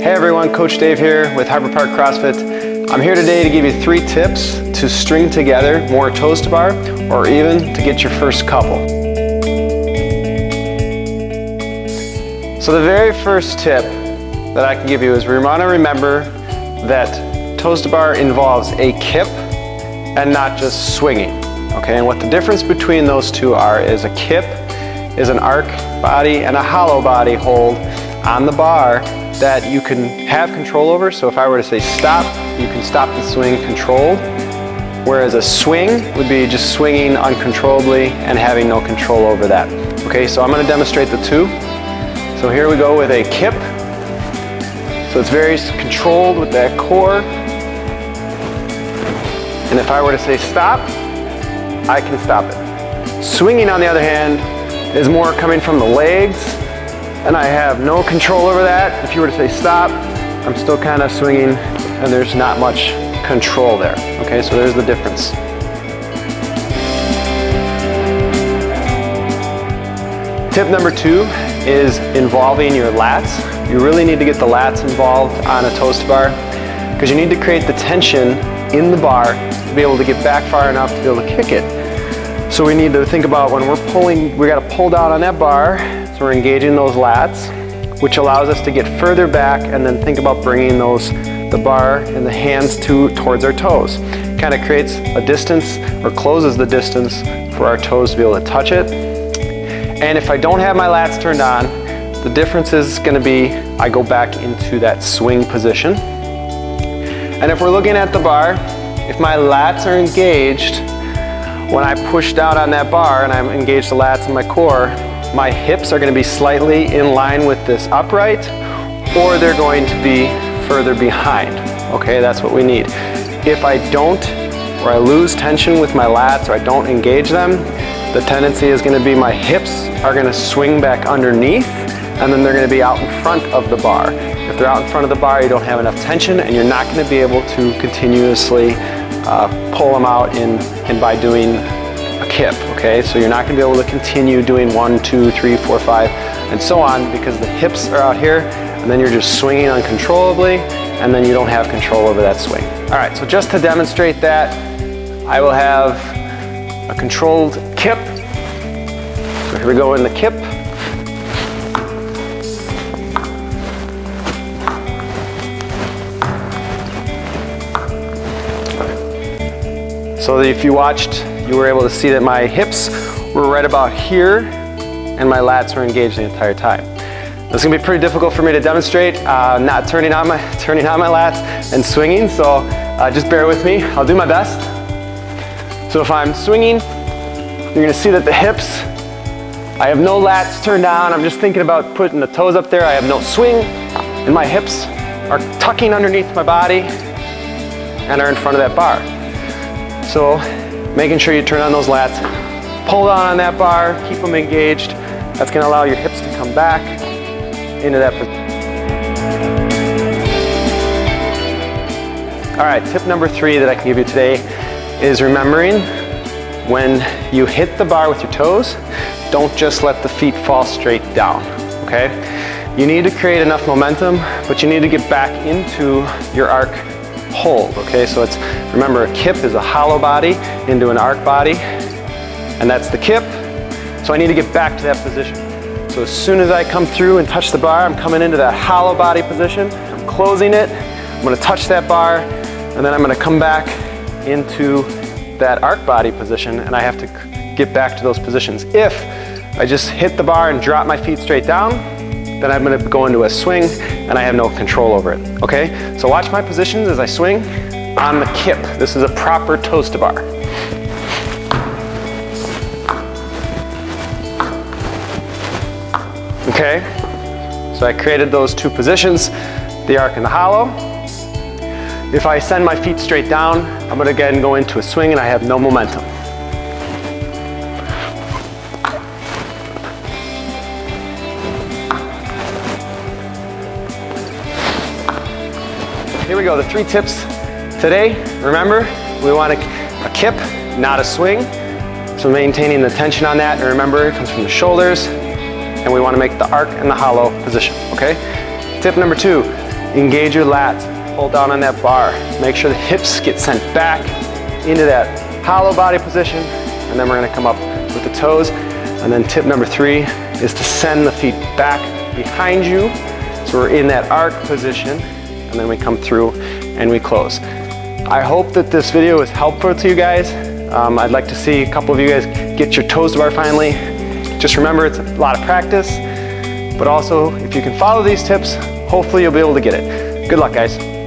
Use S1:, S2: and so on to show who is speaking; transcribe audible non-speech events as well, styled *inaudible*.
S1: Hey everyone, Coach Dave here with Harbor Park CrossFit. I'm here today to give you three tips to string together more toes to bar or even to get your first couple. So the very first tip that I can give you is we want to remember that toes to bar involves a kip and not just swinging. Okay, and what the difference between those two are is a kip is an arc body and a hollow body hold on the bar that you can have control over. So if I were to say stop, you can stop the swing controlled. Whereas a swing would be just swinging uncontrollably and having no control over that. Okay, so I'm gonna demonstrate the two. So here we go with a kip. So it's very controlled with that core. And if I were to say stop, I can stop it. Swinging on the other hand is more coming from the legs and I have no control over that. If you were to say stop, I'm still kind of swinging and there's not much control there. Okay, so there's the difference. Tip number two is involving your lats. You really need to get the lats involved on a toes to bar because you need to create the tension in the bar to be able to get back far enough to be able to kick it. So we need to think about when we're pulling, we gotta pull down on that bar we're engaging those lats, which allows us to get further back and then think about bringing those, the bar and the hands to, towards our toes. Kind of creates a distance or closes the distance for our toes to be able to touch it. And if I don't have my lats turned on, the difference is gonna be I go back into that swing position. And if we're looking at the bar, if my lats are engaged, when I push down on that bar and I'm engaged the lats in my core, my hips are going to be slightly in line with this upright or they're going to be further behind. Okay, that's what we need. If I don't or I lose tension with my lats or I don't engage them, the tendency is going to be my hips are going to swing back underneath and then they're going to be out in front of the bar. If they're out in front of the bar, you don't have enough tension and you're not going to be able to continuously uh, pull them out in, and by doing a kip, okay? So you're not gonna be able to continue doing one, two, three, four, five, and so on because the hips are out here and then you're just swinging uncontrollably and then you don't have control over that swing. All right, so just to demonstrate that, I will have a controlled kip. So here we go in the kip. So if you watched you were able to see that my hips were right about here and my lats were engaged the entire time. It's gonna be pretty difficult for me to demonstrate, uh, not turning on, my, *laughs* turning on my lats and swinging, so uh, just bear with me. I'll do my best. So if I'm swinging, you're gonna see that the hips, I have no lats turned on. I'm just thinking about putting the toes up there. I have no swing, and my hips are tucking underneath my body and are in front of that bar. So making sure you turn on those lats, pull down on that bar, keep them engaged. That's gonna allow your hips to come back into that position. All right, tip number three that I can give you today is remembering when you hit the bar with your toes, don't just let the feet fall straight down, okay? You need to create enough momentum, but you need to get back into your arc hold, okay? So it's, remember a kip is a hollow body into an arc body, and that's the kip. So I need to get back to that position. So as soon as I come through and touch the bar, I'm coming into that hollow body position, I'm closing it, I'm gonna touch that bar, and then I'm gonna come back into that arc body position, and I have to get back to those positions. If I just hit the bar and drop my feet straight down, then I'm gonna go into a swing and I have no control over it, okay? So watch my positions as I swing on the kip. This is a proper toes to bar. Okay, so I created those two positions, the arc and the hollow. If I send my feet straight down, I'm gonna again go into a swing and I have no momentum. Here we go, the three tips today. Remember, we want a, a kip, not a swing. So maintaining the tension on that, and remember, it comes from the shoulders, and we want to make the arc and the hollow position, okay? Tip number two, Engage your lats, hold down on that bar. Make sure the hips get sent back into that hollow body position, and then we're gonna come up with the toes. And then tip number three is to send the feet back behind you. So we're in that arc position, and then we come through and we close. I hope that this video was helpful to you guys. Um, I'd like to see a couple of you guys get your toes to bar finally. Just remember it's a lot of practice, but also if you can follow these tips, hopefully you'll be able to get it. Good luck guys.